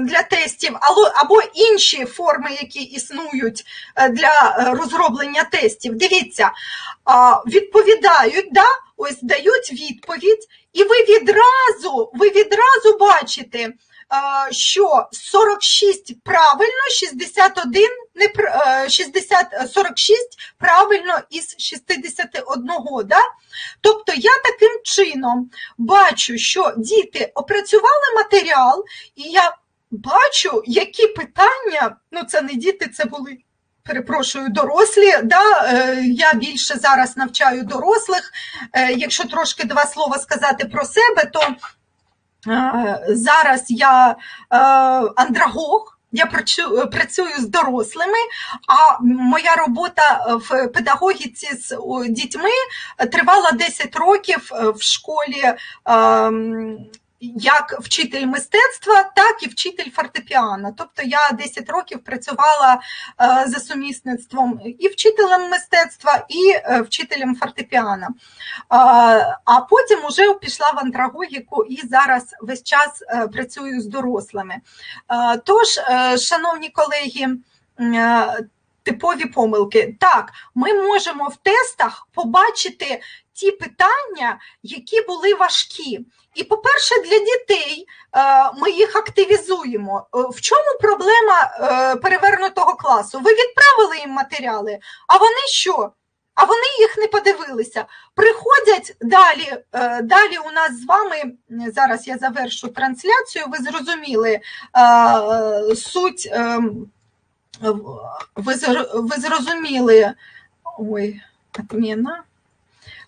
для тестів, або, інші форми, які існують е, для е, розроблення тестів. Дивіться, відповідають, да, ось дають відповідь, і ви відразу, ви відразу бачите. Що 46 правильно, 61 не пр- е, 60, е, 46 правильно із 61, да? Тобто я таким чином бачу, що діти опрацювали матеріал, і я бачу, які питання, ну це не діти, це були. Перепрошую, дорослі. Да, е, я більше зараз навчаю дорослих. Е, якщо трошки два слова сказати про себе, то е, зараз я е, андрагог. Я працю- працюю з дорослими, а моя робота в педагогіці з дітьми тривала 10 років е, в школі ем, як вчитель мистецтва, так і вчитель фортепіано. Тобто я 10 років працювала е, за сумісництвом і вчителем мистецтва, і е, вчителем фортепіано. Е, А потім уже пішла в андрагогіку і зараз весь час працюю з дорослими. Тож, шановні колеги, типові помилки. Так, ми можемо в тестах побачити ті питання, які були важкі. І, по-перше, для дітей е, ми їх активізуємо. Е, В чому проблема е, перевернутого класу? Ви відправили їм матеріали, а вони що? А вони їх не подивилися. Приходять далі. Далі у нас з вами зараз я завершу трансляцію. Ви зрозуміли суть. Ви, ви зрозуміли. Ой, отміна.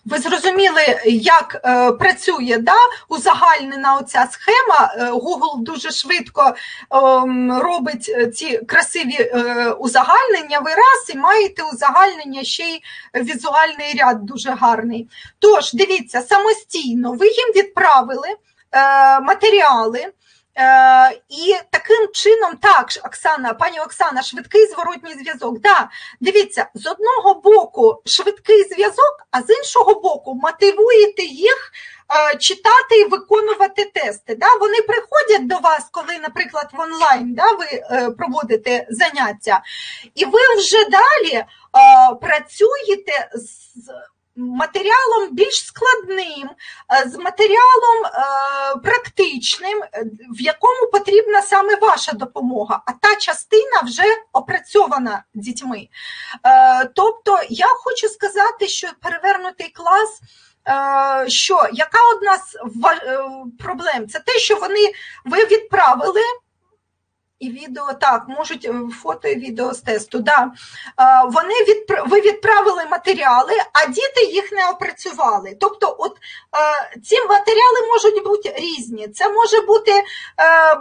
Ви зрозуміли, як е, працює да, узагальнена оця схема. Е, Google дуже швидко ем, робить е, ці красиві е, узагальнення. Ви раз і маєте узагальнення ще й візуальний ряд дуже гарний. Тож, дивіться, самостійно ви їм відправили е, матеріали. Е, і таким чином, так, Оксана, пані Оксана, швидкий зворотній зв'язок. Да, дивіться, з одного боку швидкий зв'язок, а з іншого боку, мотивуєте їх е, читати і виконувати тести. Да? Вони приходять до вас, коли, наприклад, в онлайн да, ви е, проводите заняття, і ви вже далі працюєте з матеріалом більш складним, е, з матеріалом е, практичним, е, в якому потрібна саме ваша допомога, а та частина вже опрацьована дітьми. Тобто я хочу сказати, що перевернутий клас. Що яка одна з проблем? Це те, що вони ви відправили і відео так, можуть е, фото і відео з тесту. Да. Е, Вони відпра- ви відправили матеріали, а діти їх не опрацювали. Тобто, от е, ці матеріали можуть бути різні. Це може бути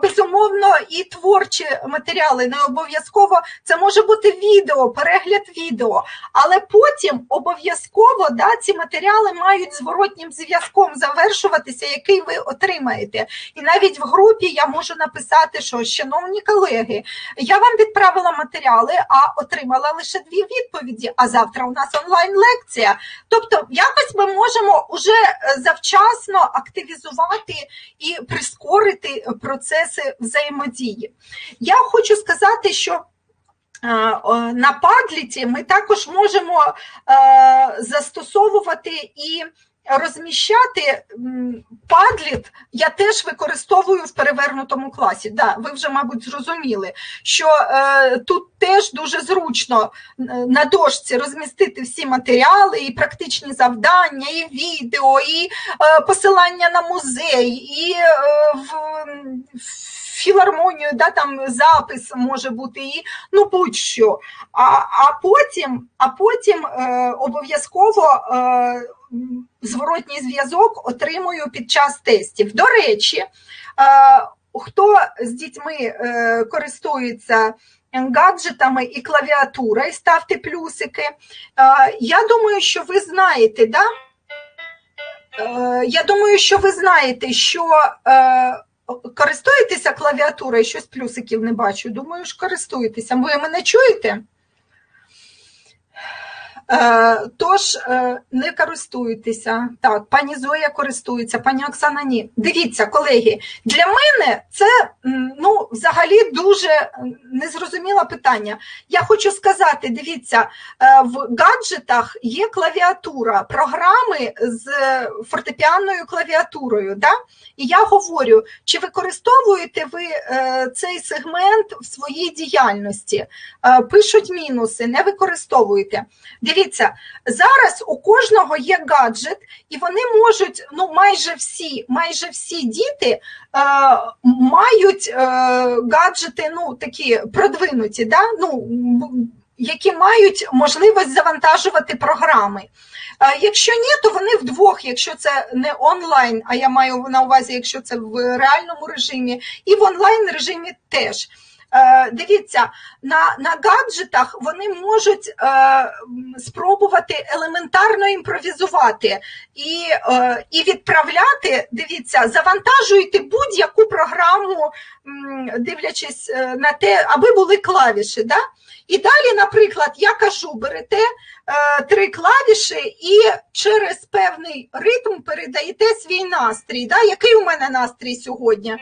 безумовно і творчі матеріали, не обов'язково. Це може бути відео, перегляд відео, але потім обов'язково да, ці матеріали мають зворотнім зв'язком завершуватися, який ви отримаєте. І навіть в групі я можу написати, що шановні колеги, я вам відправила матеріали, а отримала лише дві відповіді. А завтра у нас онлайн-лекція. Тобто, якось ми можемо уже е, завчасно активізувати і прискорити процеси взаємодії. Я хочу сказати, що е, на падліті ми також можемо е, застосовувати і розміщати падліт я теж використовую в перевернутому класі. Да, ви вже, мабуть, зрозуміли, що е, тут теж дуже зручно на дошці розмістити всі матеріали, і практичні завдання, і відео, і е, посилання на музей, і е, в філармонію, да, там запис може бути, і ну будь-що. А, а потім, а потім е, обов'язково. Е, зворотній зв'язок отримую під час тестів. До речі, е, хто з дітьми е, користується гаджетами і клавіатурою, ставте плюсики. Е, Я думаю, що ви знаєте, да? Е, Я думаю, що ви знаєте, що е, користуєтеся клавіатурою, щось плюсиків не бачу. Думаю, що користуєтеся. Ви мене чуєте? Е, Тож е, не користуйтеся. Так, пані Зоя користується, пані Оксана ні. Дивіться, колеги, для мене це ну, взагалі дуже незрозуміле питання. Я хочу сказати: дивіться, е, в гаджетах є клавіатура, програми з фортепіанною клавіатурою. Да? І я говорю, чи використовуєте ви е, цей сегмент в своїй діяльності? Е, Пишуть мінуси, не використовуєте. Дивіться, зараз у кожного є гаджет, і вони можуть, ну майже всі, майже всі діти е, мають е, гаджети, ну такі продвинуті, да? ну, які мають можливість завантажувати програми. Е, Якщо ні, то вони вдвох, якщо це не онлайн, а я маю на увазі, якщо це в реальному режимі, і в онлайн режимі теж. Е, Дивіться, на, на гаджетах вони можуть е, спробувати елементарно імпровізувати і, е, і відправляти. Дивіться, завантажуйте будь-яку програму, дивлячись е, на те, аби були клавіші. Да? І далі, наприклад, я кажу, берете е, три клавіші і через певний ритм передаєте свій настрій. Да? Який у мене настрій сьогодні?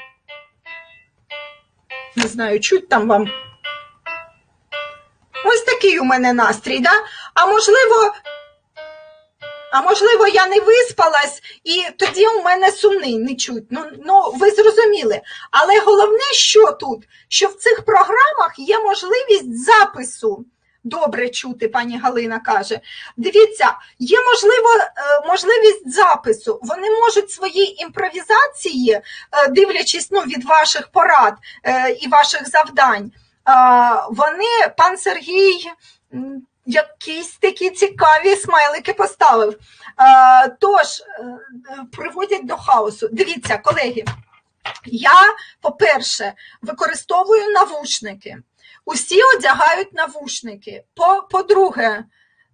Не знаю, чуть там вам. Ось такий у мене настрій, да? А можливо, а можливо, я не виспалась, і тоді у мене сумний не чуть. Ну, ну ви зрозуміли. Але головне, що тут, що в цих програмах є можливість запису. Добре чути, пані Галина каже. Дивіться, є можливо, е, можливість запису. Вони можуть свої імпровізації, е, дивлячись ну, від ваших порад е, і ваших завдань, вони, пан Сергій, якісь такі цікаві смайлики поставив. Тож, приводять до хаосу. Дивіться, колеги, я, по-перше, використовую навушники. Усі одягають навушники. По- По-друге,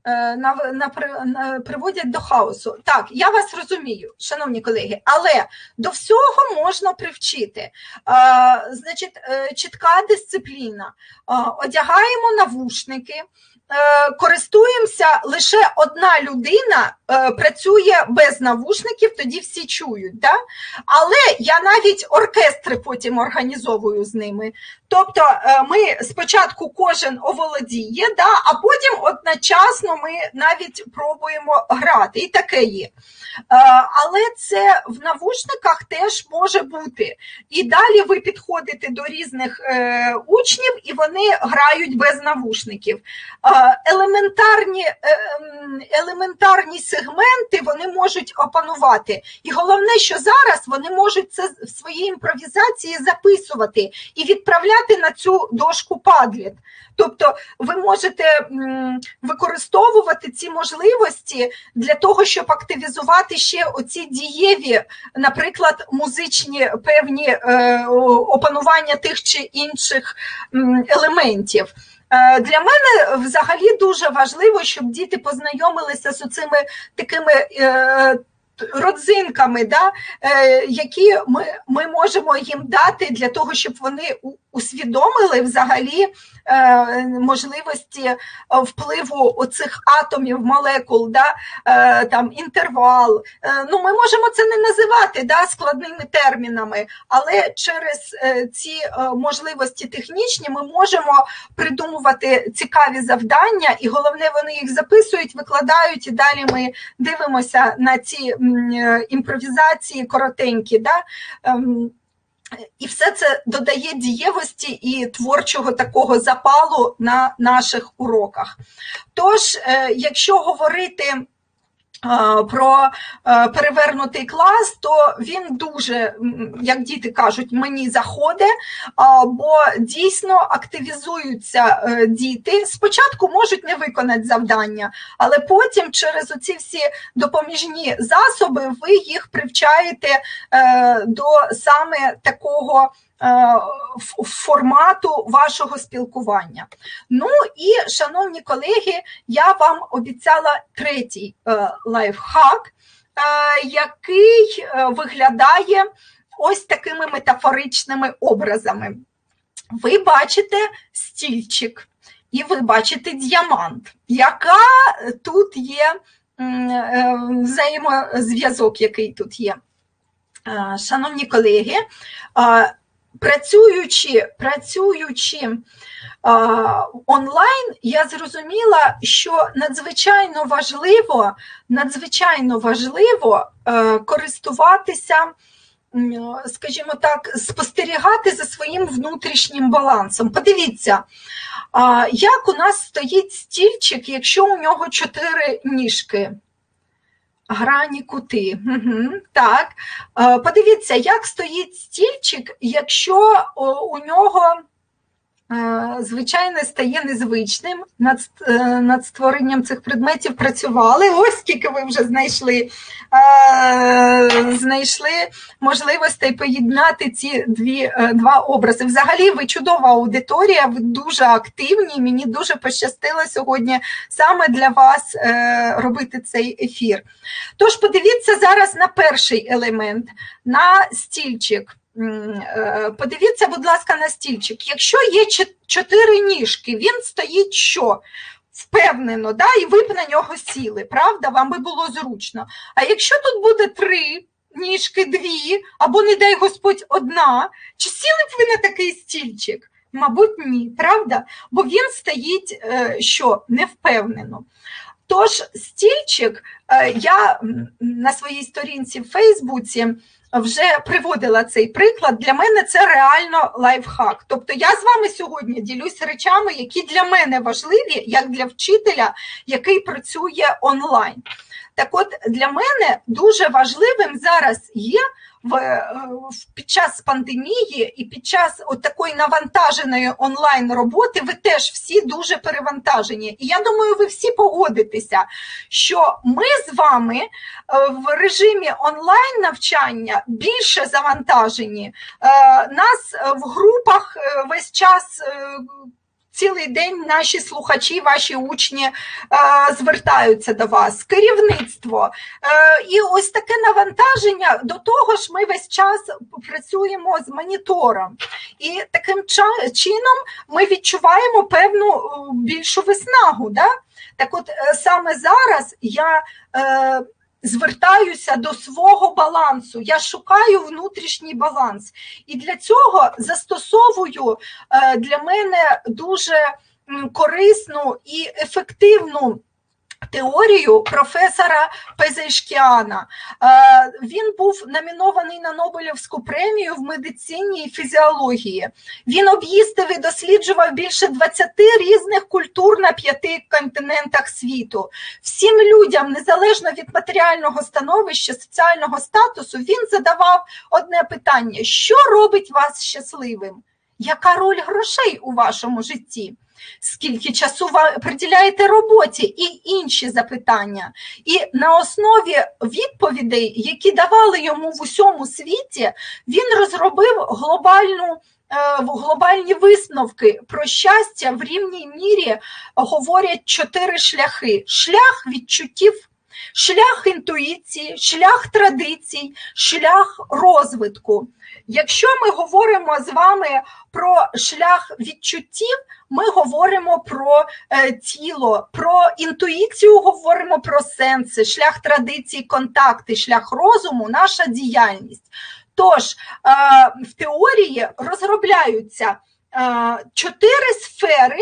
е, на, на, на, приводять до хаосу. Так, я вас розумію, шановні колеги, але до всього можна привчити. Е, значить, е, чітка дисципліна. Е, одягаємо навушники. е, Користуємося лише одна людина працює без навушників, тоді всі чують. Да? Але я навіть оркестри потім організовую з ними. Тобто е, ми спочатку кожен оволодіє, да, а потім одночасно ми навіть пробуємо грати. І таке є. Е, Але це в навушниках теж може бути. І далі ви підходите до різних е, учнів, і вони грають без навушників. Елементарні, елементарні сегменти вони можуть опанувати. І головне, що зараз вони можуть це в своїй імпровізації записувати і відправляти на цю дошку Padlet. Тобто ви можете використовувати ці можливості для того, щоб активізувати ще оці дієві, наприклад, музичні певні е, опанування тих чи інших елементів. Е, Для мене взагалі дуже важливо, щоб діти познайомилися з цими такими е, родзинками, да, е, які ми, ми можемо їм дати для того, щоб вони усвідомили взагалі можливості е, впливу оцих атомів, молекул, да, е, там інтервал. Е, Ну, ми можемо це не називати да, складними термінами, але через е, ці е, можливості технічні ми можемо придумувати цікаві завдання, і головне, вони їх записують, викладають, і далі ми дивимося на ці е, імпровізації коротенькі. Да? І все це додає дієвості і творчого такого запалу на наших уроках. Тож, е, якщо говорити про е, перевернутий клас, то він дуже, як діти кажуть, мені заходить, бо дійсно активізуються е, діти. Спочатку можуть не виконати завдання, але потім через оці всі допоміжні засоби ви їх привчаєте е, до саме такого. Е, Формату вашого спілкування. Ну і, шановні колеги, я вам обіцяла третій е, лайфхак, е, який виглядає ось такими метафоричними образами. Ви бачите стільчик, і ви бачите діамант. Яка тут є взаємозв'язок, який тут є? Шановні колеги, працюючи, працюючи онлайн, я зрозуміла, що надзвичайно важливо, надзвичайно важливо е, користуватися скажімо так, спостерігати за своїм внутрішнім балансом. Подивіться, як у нас стоїть стільчик, якщо у нього чотири ніжки. Грані кути. Угу, Так. Подивіться, як стоїть стільчик, якщо у нього Е, звичайно, стає незвичним. Над е, над створенням цих предметів працювали. Ось скільки ви вже знайшли е, знайшли можливостей поєднати ці дві, два образи. Взагалі, ви чудова аудиторія, ви дуже активні. Мені дуже пощастило сьогодні саме для вас робити цей ефір. Тож, подивіться зараз на перший елемент, на стільчик. Е, подивіться, будь ласка, на стільчик. Якщо є чотири ніжки, він стоїть що? Впевнено, да? і ви б на нього сіли, правда? Вам би було зручно. А якщо тут буде три ніжки, дві, або, не дай Господь, одна, чи сіли б ви на такий стільчик? Мабуть, ні, правда? Бо він стоїть е, що невпевнено. Тож, стільчик, е, я на своїй сторінці в Фейсбуці вже приводила цей приклад. Для мене це реально лайфхак. Тобто я з вами сьогодні ділюсь речами, які для мене важливі, як для вчителя, який працює онлайн. Так от для мене дуже важливим зараз є в, е, під час пандемії і під час от такої навантаженої онлайн роботи ви теж всі дуже перевантажені. І я думаю, ви всі погодитеся, що ми з вами е, в режимі онлайн навчання більше завантажені. Е, нас в групах весь час цілий день наші слухачі, ваші учні е, звертаються до вас, керівництво. Е, і ось таке навантаження до того ж, ми весь час працюємо з монітором. І таким чином ми відчуваємо певну е, більшу виснагу. Да? Так от саме зараз я звертаюся до свого балансу, я шукаю внутрішній баланс. І для цього застосовую е, для мене дуже корисну і ефективну теорію професора Пезешкіана. Е, він був номінований на Нобелівську премію в медицині і фізіології. Він об'їздив і досліджував більше 20 різних культур на п'яти континентах світу. Всім людям, незалежно від матеріального становища, соціального статусу, він задавав одне питання: що робить вас щасливим? Яка роль грошей у вашому житті? скільки часу ви приділяєте роботі і інші запитання. І на основі відповідей, які давали йому в усьому світі, він розробив глобальну. Е, глобальні висновки про щастя в рівній мірі говорять чотири шляхи: шлях відчуттів, шлях інтуїції, шлях традицій, шлях розвитку. Якщо ми говоримо з вами про шлях відчуттів, ми говоримо про е, тіло, про інтуїцію говоримо про сенси, шлях традицій, контакти, шлях розуму, наша діяльність. Тож е, в теорії розробляються чотири сфери.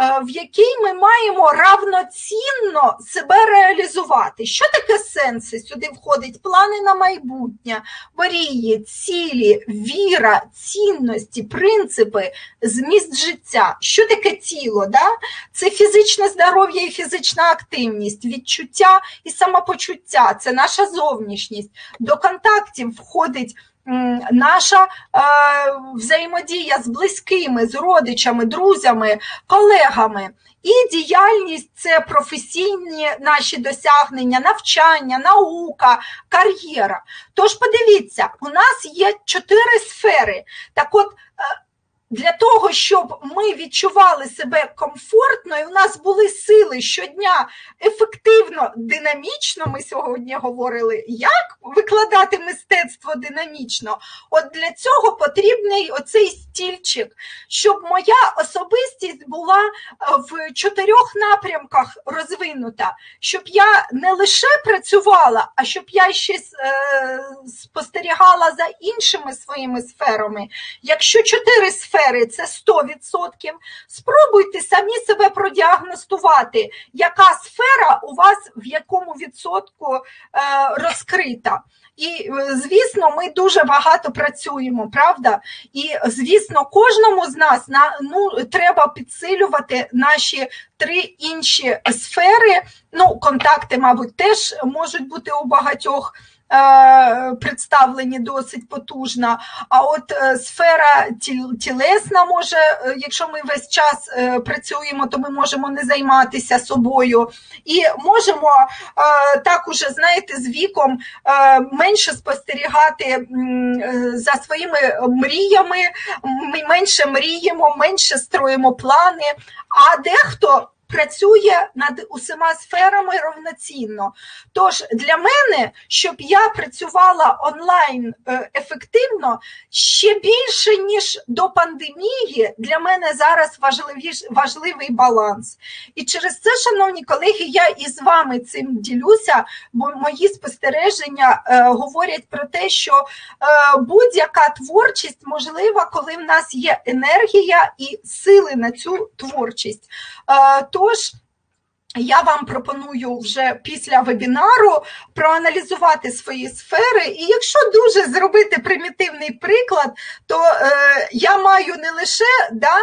Е, в якій ми маємо равноцінно себе реалізувати. Що таке сенси? Сюди входить плани на майбутнє, мрії, цілі, віра, цінності, принципи, зміст життя. Що таке тіло? Да? Це фізичне здоров'я і фізична активність, відчуття і самопочуття, це наша зовнішність. До контактів входить наша е, взаємодія з близькими, з родичами, друзями, колегами. І діяльність це професійні наші досягнення, навчання, наука, кар'єра. Тож подивіться, у нас є чотири сфери. Так от, для того, щоб ми відчували себе комфортно, і в нас були сили щодня ефективно, динамічно. Ми сьогодні говорили, як викладати мистецтво динамічно. От для цього потрібний оцей стільчик, щоб моя особистість була е, в чотирьох напрямках розвинута, щоб я не лише працювала, а щоб я ще е, спостерігала за іншими своїми сферами. Якщо чотири сфери це 100%, спробуйте самі себе продіагностувати, яка сфера у вас в якому відсотку е, розкрита. І, звісно, ми дуже багато працюємо, правда? І, звісно, кожному з нас на, ну, треба підсилювати наші три інші сфери. Ну, контакти, мабуть, теж можуть бути у багатьох. Е, представлені досить потужно. А от е, сфера тілесна може, е, якщо ми весь час працюємо, то ми можемо не займатися собою. І можемо так уже, знаєте, з віком менше спостерігати за своїми мріями, ми менше мріємо, менше строїмо плани, а дехто працює над усіма сферами равноцінно. Тож для мене, щоб я працювала онлайн е, ефективно, ще більше, ніж до пандемії, для мене зараз важливий баланс. І через це, шановні колеги, я із вами цим ділюся, бо мої спостереження е, говорять про те, що е, будь-яка творчість можлива, коли в нас є енергія і сили на цю творчість. Е, Тож я вам пропоную вже після вебінару проаналізувати свої сфери, і якщо дуже зробити примітивний приклад, то е, я маю не лише да,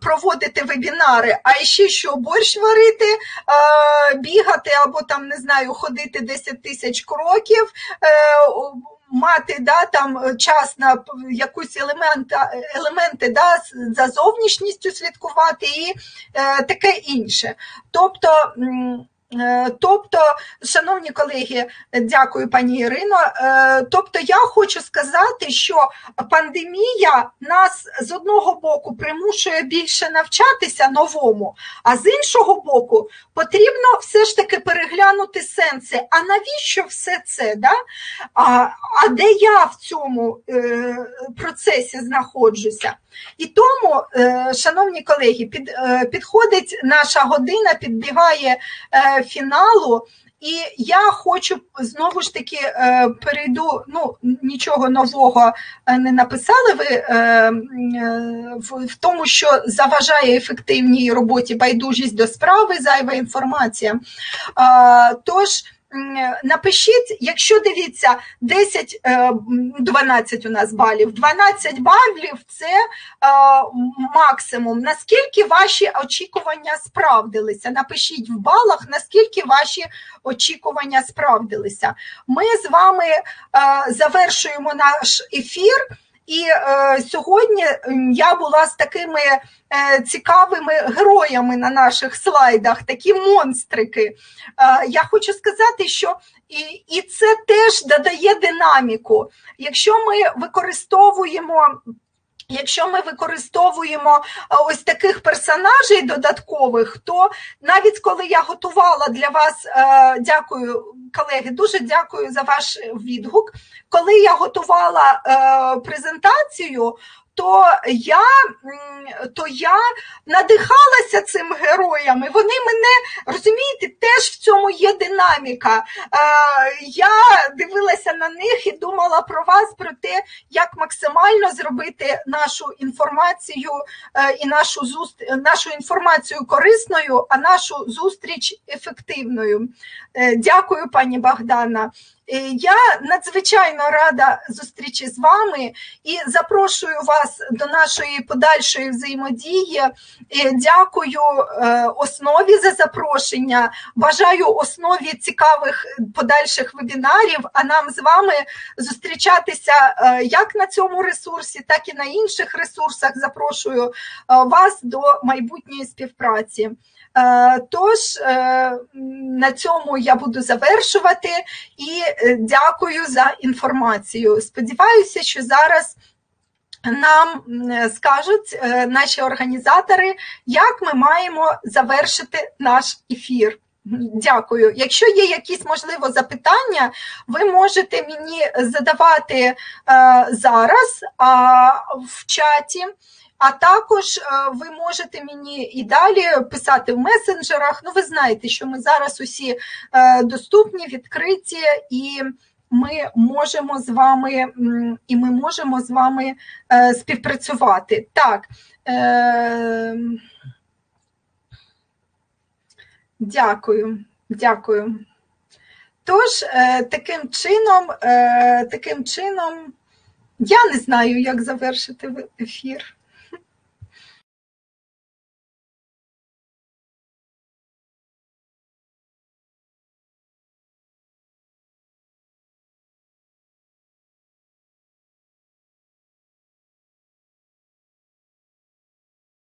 проводити вебінари, а ще що борщ варити, е, бігати або там не знаю, ходити 10 тисяч кроків. Е, мати да, там е, час на якусь елемента, елементи да, за зовнішністю слідкувати і е, таке інше. Тобто тобто, шановні колеги, дякую пані Ірино. Е, тобто, я хочу сказати, що пандемія нас з одного боку примушує більше навчатися новому, а з іншого боку, потрібно все ж таки переглянути сенси. А навіщо все це? Да? А, а де я в цьому е, процесі знаходжуся? І тому, е, шановні колеги, під, е, підходить наша година, підбігає е, фіналу. І я хочу знову ж таки перейду. Ну нічого нового не написали ви в тому, що заважає ефективній роботі байдужість до справи, зайва інформація. Тож. Напишіть, якщо дивіться 10, 12 е, у нас балів, 12 балів це е, максимум. Наскільки ваші очікування справдилися? Напишіть в балах, наскільки ваші очікування справдилися. Ми з вами е, завершуємо наш ефір. І е, сьогодні я була з такими е, цікавими героями на наших слайдах, такі монстрики. Е, я хочу сказати, що і, і це теж додає динаміку. Якщо ми використовуємо. Якщо ми використовуємо ось таких персонажей додаткових, то навіть коли я готувала для вас, дякую, колеги, дуже дякую за ваш відгук. Коли я готувала презентацію, то я то я надихалася цим героями. Вони мене розумієте, теж в цьому є динаміка. Я дивилася на них і думала про вас, про те, як максимально зробити нашу інформацію е, і нашу зустріч, нашу інформацію корисною, а нашу зустріч ефективною. Е, дякую, пані Богдана. Е, я надзвичайно рада зустрічі з вами і запрошую вас до нашої подальшої взаємодії. Е, дякую е, основі за запрошення. Бажаю основі цікавих подальших вебінарів. А нам з вами зустрічатися як на цьому ресурсі, так і на інших ресурсах. Запрошую вас до майбутньої співпраці. Е, тож е, на цьому я буду завершувати і е, дякую за інформацію. Сподіваюся, що зараз нам скажуть наші організатори, як ми маємо завершити наш ефір. Дякую. Якщо є якісь можливо запитання, ви можете мені задавати зараз в чаті. А також е, ви можете мені і далі писати в месенджерах. Ну, ви знаєте, що ми зараз усі е, доступні, відкриті, і ми можемо з вами і ми можемо з вами е, співпрацювати. Так. Дякую, дякую. Тож, таким чином, таким чином, я не знаю, як завершити ефір.